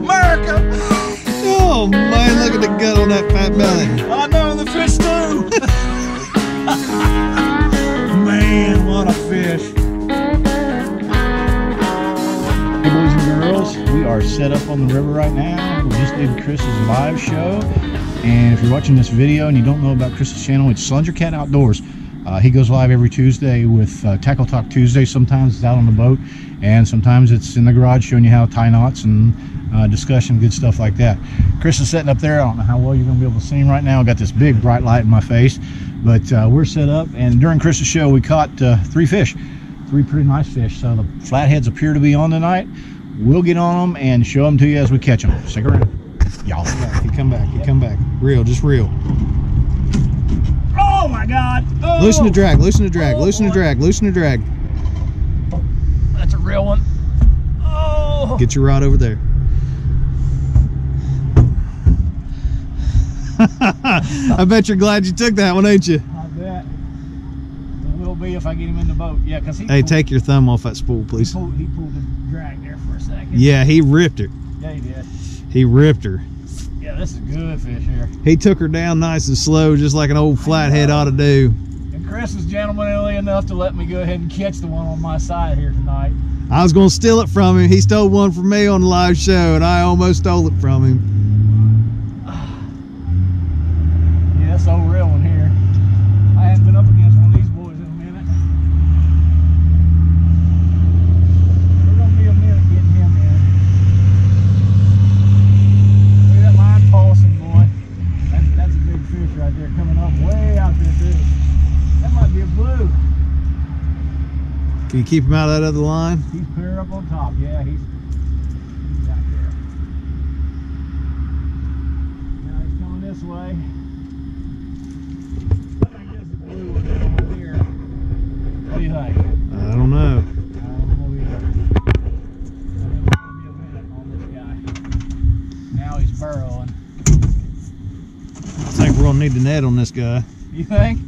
America! Oh man, look at the gut on that fat belly. I know the fish too! Man, what a fish! Hey boys and girls, we are set up on the river right now. We just did Chris's live show. And if you're watching this video and you don't know about Chris's channel, it's Slunger Cat Outdoors. Uh, he goes live every Tuesday with uh, Tackle Talk Tuesday. Sometimes it's out on the boat, and sometimes it's in the garage showing you how to tie knots and uh, discussion, good stuff like that. Chris is setting up there. I don't know how well you're going to be able to see him right now. I got this big bright light in my face, but uh, we're set up. And during Chris's show, we caught uh, three fish, three pretty nice fish. So the flatheads appear to be on tonight. We'll get on them and show them to you as we catch them. Stick around. Y'all. You come back, you come back. Real, just real. Oh my God! Oh, Loosen the oh. drag, loosen the drag, Oh, loosen the drag, loosen the drag. That's a real one. Oh! Get your rod over there. I bet you're glad you took that one, ain't you? I bet. It will be if I get him in the boat. Yeah, because he, Hey, pulled, take your thumb off that spool, he, please. pulled, he pulled the drag there for a second. Yeah, he ripped her. Yeah, he did. He ripped her. Yeah, this is good fish here. He took her down nice and slow, just like an old flathead ought to do. And Chris is gentlemanly enough to let me go ahead and catch the one on my side here tonight. I was gonna steal it from him. He stole one from me on the live show, and I almost stole it from him. Yeah, that's old real one here. I haven't been up against one of these boys in a minute. We're gonna be a minute getting him in. Look at that line tossing, boy. That's, that's a big fish right there coming up way out there, too. That might be a blue. Can you keep him out of that other line? He's clear up on top. Yeah, he's, he's out there. Now he's coming this way. I is a blue one down here. What do you think? I don't know. I don't know either. I think it's gonna be a on this guy. Now he's burrowing. I think we're gonna need the net on this guy. You think?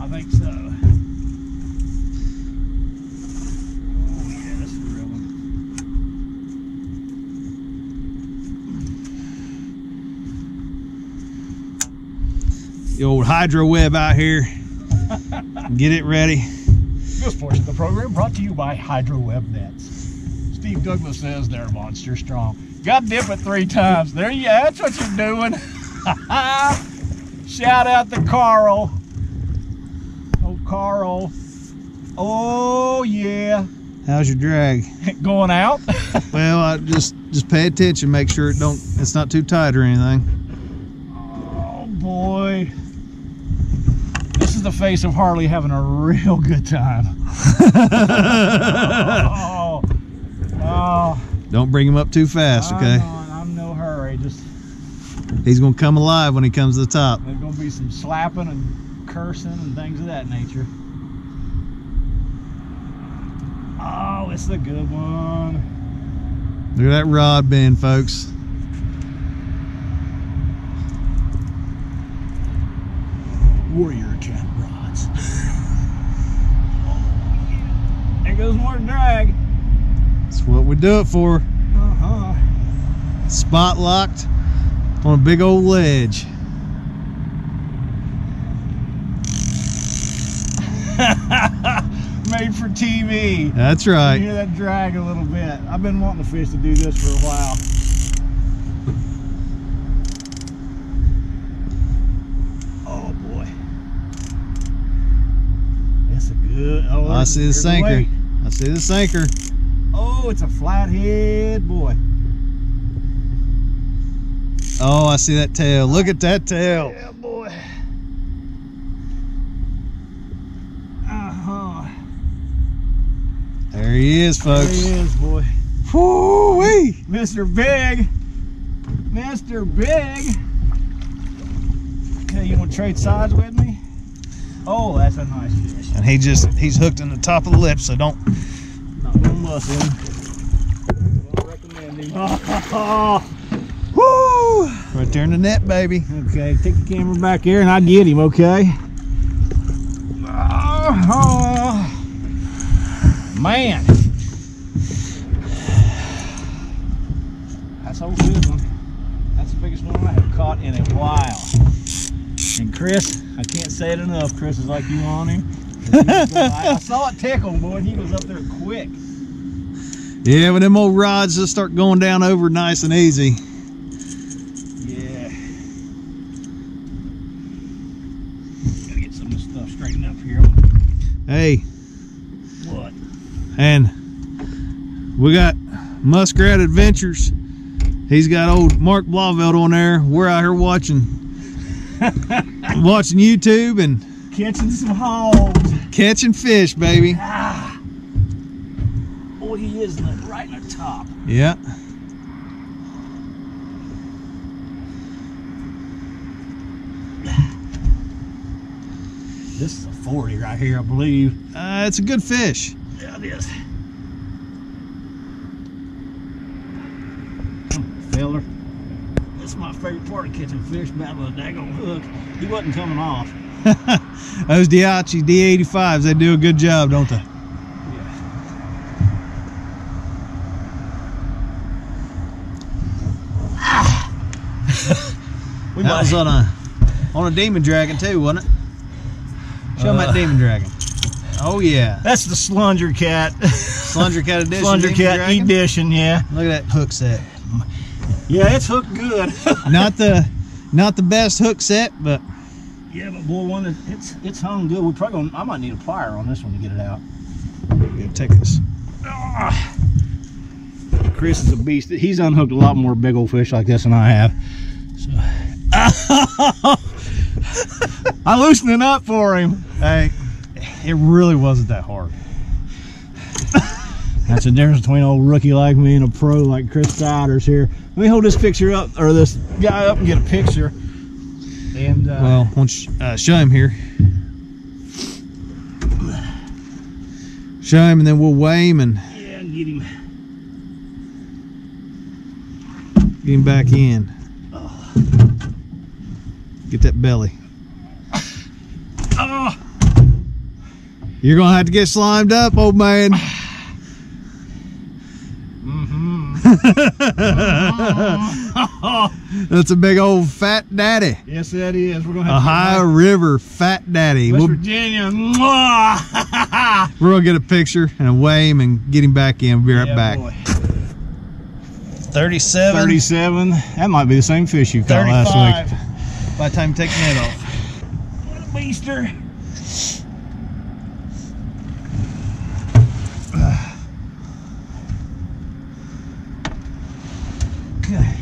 I think so. Oh, yeah, this is a real one. The old hydro web out here. Get it ready. This portion of the program brought to you by Hydro Web Nets. Steve Douglas says they're monster strong. Got dip it three times. There you That's what you're doing. Shout out to Carl. Oh, Carl. Oh, yeah. How's your drag? Going out? Well, I just just pay attention, make sure it don't it's not too tight or anything. Oh, boy. The face of Harley having a real good time. oh, oh. Don't bring him up too fast, okay? I'm, I'm no hurry. Just He's gonna come alive when he comes to the top. There's gonna be some slapping and cursing and things of that nature. Oh, it's a good one. Look at that rod bend, folks. Warrior cat rods. oh, yeah. There goes more drag. That's what we do it for. Uh-huh. Spot locked on a big old ledge. Made for TV. That's You right. hear that drag a little bit. I've been wanting the fish to do this for a while. Oh boy. That's a good. Oh, I see the there's sinker. weight. I see the sinker. Oh, it's a flathead boy. Oh, I see that tail. Look at that tail. Yeah, boy. Uh huh. There he is, folks. There he is, boy. Woo-wee. Mr. Big. Mr. Big. Okay, you want to trade sides with me? Oh, that's a nice fish. And he just, he's hooked in the top of the lip, so don't. Not gonna muss him. Don't recommend him. Oh, Woo! Right there in the net, baby. Okay, take the camera back here, and I get him, okay? Oh, man. That's a good one. That's the biggest one I have caught in a while. And Chris, I say it enough. Chris is like you on him. I, I saw it tickle, boy. and He was up there quick. Yeah, when them old rods just start going down over nice and easy. Yeah. Gotta get some of this stuff straightened up here. Hey, What? and we got Muskrat Adventures. He's got old Mark Blauvelt on there. We're out here watching watching YouTube and Catching some hogs. catching fish, baby. Ah. Boy, he is right in the top. Yeah. This is a 40 right here, I believe. Uh, it's a good fish. Yeah, it is. That's my favorite part of catching fish, battle with a daggone hook. He wasn't coming off. Those Daiichi D85s, they do a good job, don't they? We That might- was on a on a demon dragon too, wasn't it? Show Uh, that demon dragon. Oh yeah, That's the Slunger Cat. Slunger Cat edition. Slunger Cat edition, yeah. Look at that hook set. Yeah, it's hooked good. Not the not the best hook set, but yeah, but boy, one that it's it's hung good. We probably gonna, I might need a plier on this one to get it out. yeah, take this. Ah. Chris is a beast. He's unhooked a lot more big old fish like this than I have. So. I'm loosening up for him. Hey, it really wasn't that hard. That's the difference between old rookie like me and a pro like Chris Souders here. Let me hold this picture up, or this guy up and get a picture. And uh, Well, you, uh, show him here. Show him, and then we'll weigh him and yeah, get him. get him back in. Get that belly. Oh, You're gonna have to get slimed up, old man. That's a big old fat daddy. yes, that is. We're gonna have a high river fat daddy. West we'll, Virginia. we're gonna get a picture and weigh him and get him back in. We'll be right Yeah, back. boy. 37, 37. That might be the same fish you caught last week. by the time you take the net off. What a beaster. Okay.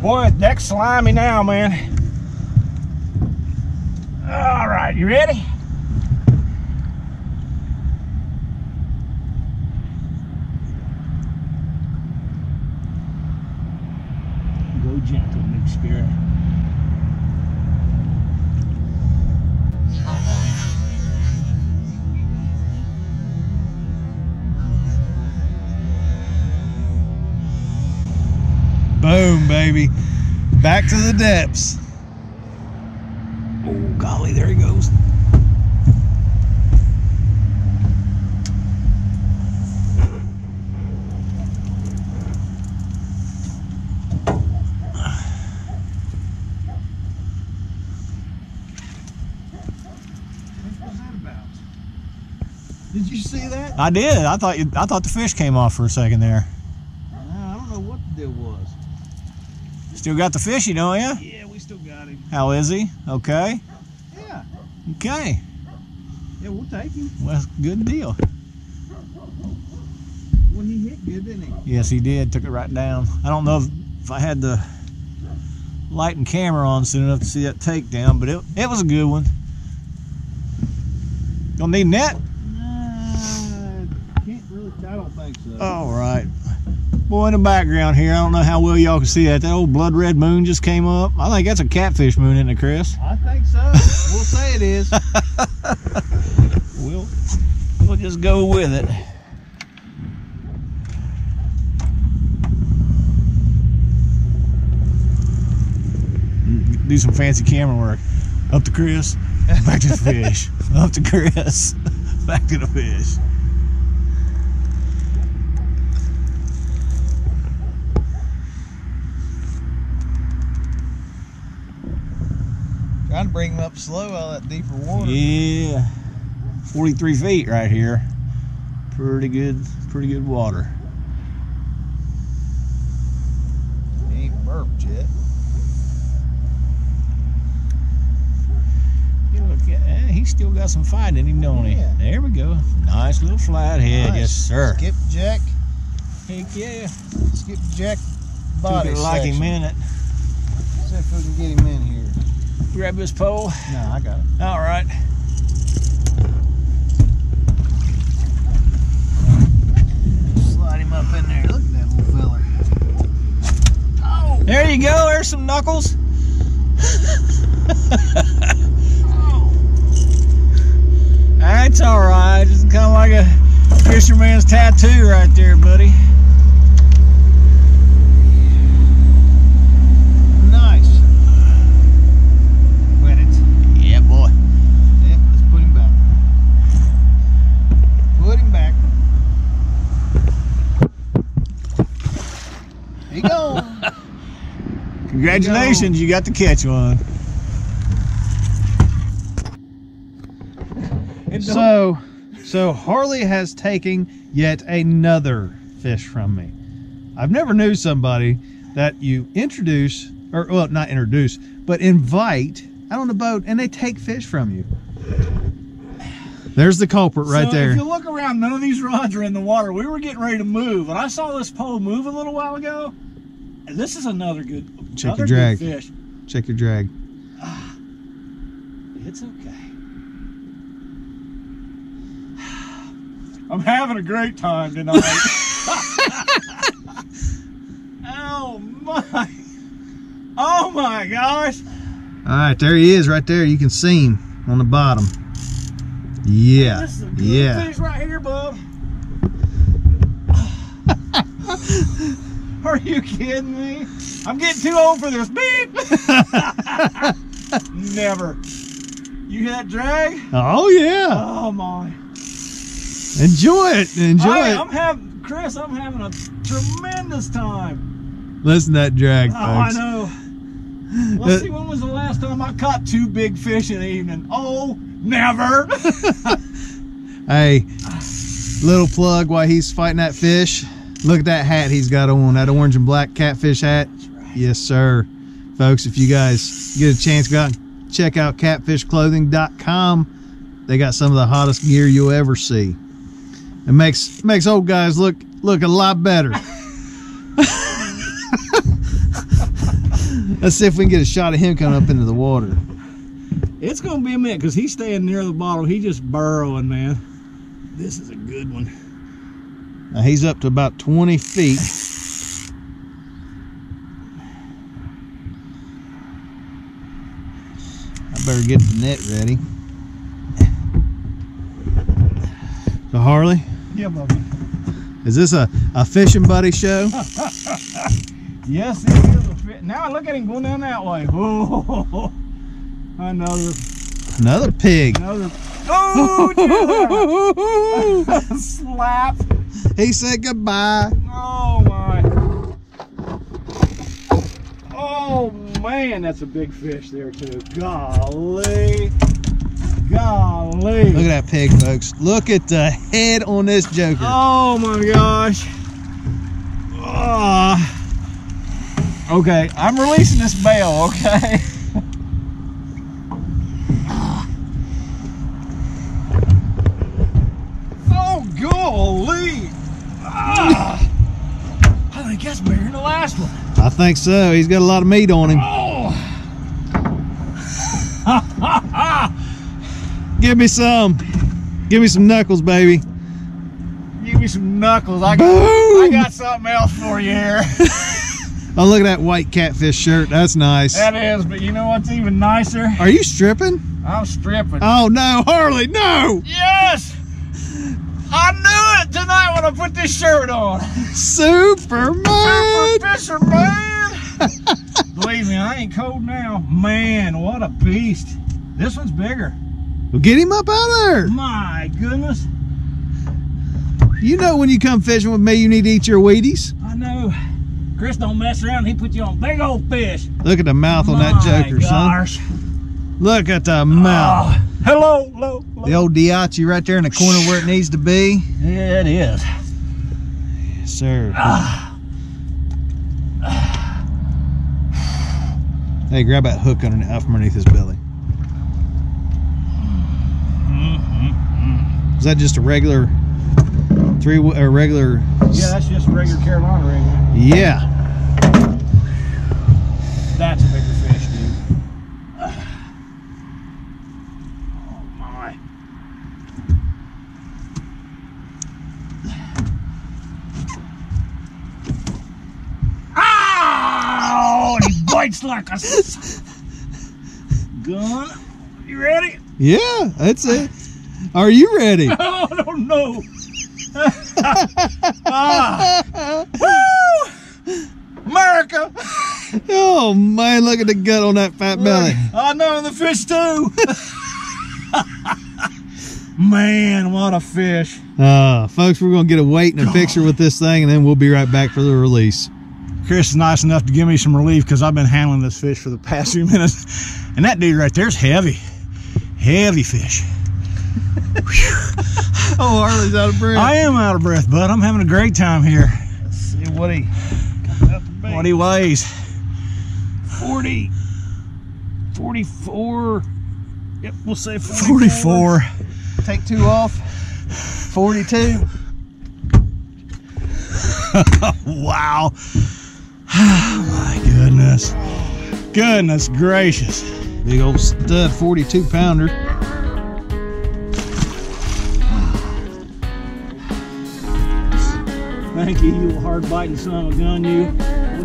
Boy, deck's slimy now, man. All right, you ready? Go gentle, big spirit. Boom, baby. Back to the depths. Oh, golly, there he goes. Did you see that? I did. I thought you. I thought the fish came off for a second there. I don't know what the deal was. Still got the fishy, don't you? Yeah, we still got him. How is he? Okay. Yeah, Okay. yeah, we'll take him. Well, good deal. Well, he hit good, didn't he? Yes, he did. Took it right down. I don't know if, if I had the light and camera on soon enough to see that takedown, but it, it was a good one. Gonna need net? Uh, can't really. I don't think so. All right. Boy, in the background here, I don't know how well y'all can see that. That old blood red moon just came up. I think that's a catfish moon, isn't it, Chris? I think so. we'll say it is. We'll, we'll just go with it. Do some fancy camera work. Up to Chris, back to the fish. Up to Chris, back to the fish. Trying to bring him up slow out of that deeper water. Yeah. 43 feet right here. Pretty good, pretty good water. He ain't burped yet. You look at, eh, he's still got some fight in him, don't he? Yeah. There we go. Nice little flathead. Nice. Yes, sir. Skip jack. Heck yeah. Skip jack Took body it like a section. minute. See if we can get him in here. Grab this pole. No, I got it. All right. Slide him up in there. Look at that little feller. Oh, There you go. There's some knuckles. That's all right. It's kind of like a fisherman's tattoo right there, buddy. nice. Wet it. Yeah, boy. Yep, let's put him back. Put him back. There you go. Congratulations, you got to catch one. So, so Harley has taken yet another fish from me. I've never knew somebody that you introduce, or well, not introduce, but invite out on the boat and they take fish from you. There's the culprit right so there. If you look around, none of these rods are in the water. We were getting ready to move, and I saw this pole move a little while ago. This is another good, Check another your drag. fish. Check your drag. Ah, it's okay. I'm having a great time tonight. oh my! Oh my gosh! All right, there he is, right there. You can see him on the bottom. Yeah, This is a good yeah. fish right here, bub. Are you kidding me? I'm getting too old for this. Beep! Never. You hear that drag? Oh yeah. Oh my. Enjoy it. Enjoy I, it. I'm having, Chris, I'm having a tremendous time. Listen to that drag, Oh, I know. Let's see, when was the last time I caught two big fish in the evening? Oh, never. Hey, little plug while he's fighting that fish. Look at that hat he's got on, that orange and black catfish hat. Yes, sir. Folks, if you guys get a chance, go out and check out catfishclothing.com. They got some of the hottest gear you'll ever see. It makes makes old guys look look a lot better. Let's see if we can get a shot of him coming up into the water. It's to be a minute because he's staying near the bottom. He's just burrowing, man. This is a good one. Now he's up to about 20 feet. I better get the net ready. So Harley, Yeah, Bubby. is this a, a fishing buddy show? Yes, it is a fish. Now look at him going down that way. Oh, another, Another pig. another. Oh, slap. He said goodbye. Oh my. Oh man, that's a big fish there too. Golly. Golly. Look at that pig, folks. Look at the head on this joker. Oh my gosh. Ah. okay, I'm releasing this bail, okay? oh, golly. Ah. I think that's bigger than the last one. I think so. He's got a lot of meat on him. Oh. Give me some. Give me some knuckles, baby. Give me some knuckles. I got, I got something else for you here. Oh, look at that white catfish shirt. That's nice. that is, but you know what's even nicer? Are you stripping? I'm stripping. Oh no, Harley, no! Yes! I knew it tonight when I put this shirt on. Superman! Super fisherman! Believe me, I ain't cold now. Man, what a beast. This one's bigger. Well, get him up out of there. My goodness. You know when you come fishing with me, you need to eat your Wheaties. I know. Chris don't mess around. He put you on big old fish. Look at the mouth on that joker, son. Look at the mouth. Oh, hello, hello, hello. The old Daiichi right there in the corner where it needs to be. Yeah, it is. Yes, sir. Hey, grab that hook underneath, up from underneath his belly. Mm-hmm, mm-hmm. Is that just a regular three or regular? Yeah, that's just a regular Carolina rig. Yeah. That's a bigger fish, dude. Oh my. Ow! And he bites like a gun. You ready? Yeah, that's it. Are you ready? Oh, I don't know. ah. Woo! America! Oh man, look at the gut on that fat belly. I know the fish too. Man, what a fish. Uh, folks, we're gonna get a weight and a picture with this thing, and then we'll be right back for the release. Chris is nice enough to give me some relief because I've been handling this fish for the past few minutes. And that dude right there's heavy. Heavy fish. Oh, Harley's out of breath. I am out of breath, bud. I'm having a great time here. Let's see what he What he weighs. 40 44 Yep, we'll say 44. 44. Take two off. Forty-two. wow. Oh my goodness. Goodness gracious. Big old stud, forty-two pounder. Thank you, you hard biting son of a gun, you.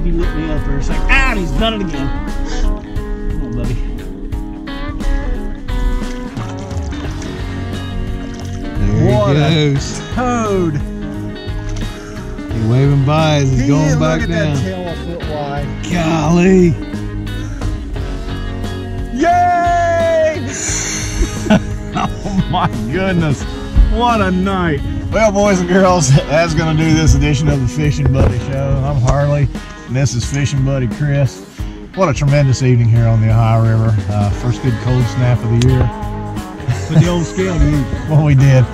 He lit me up there a second. Ah, he's done it again. Come on, buddy. There What he a- goes. Toad. He waving by as he's going back down. tail a foot wide. Golly. Yay! oh my goodness. What a night. Well, boys and girls, that's going to do this edition of the Fishing Buddy Show. I'm Harley, and this is Fishing Buddy Chris. What a tremendous evening here on the Ohio River. Uh, first good cold snap of the year. With the old scale, dude. Well, we did.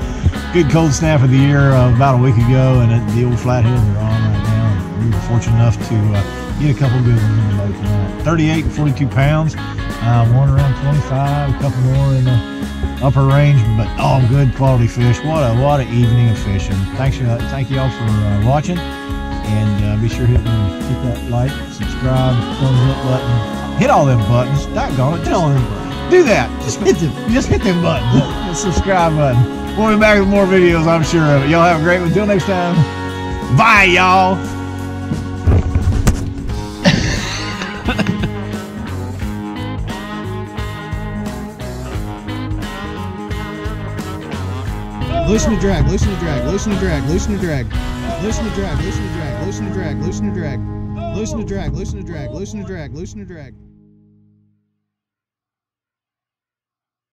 Good cold snap of the year uh, about a week ago, and it, the old flatheads are on right now. We were fortunate enough to uh, get a couple good ones in the boat tonight. 38 and 42 pounds, uh, one around 25, a couple more in the upper range, but all good quality fish. What a what an evening of fishing. Thanks, uh, thank you all for uh, watching, and uh, be sure to hit, hit that like, subscribe, thumbs up button, hit all them buttons. Doggone it, tell them. Do that. Just hit them. Just hit them buttons. The subscribe button. We'll be back with more videos, I'm sure of it. Y'all have a great one. Until next time. Bye, y'all. Loosen the drag, loosen the drag, loosen the drag, loosen the drag. Loosen the drag, loosen the drag, loosen the drag, loosen the drag. Loosen the drag, loosen the drag, loosen the drag, loosen the drag.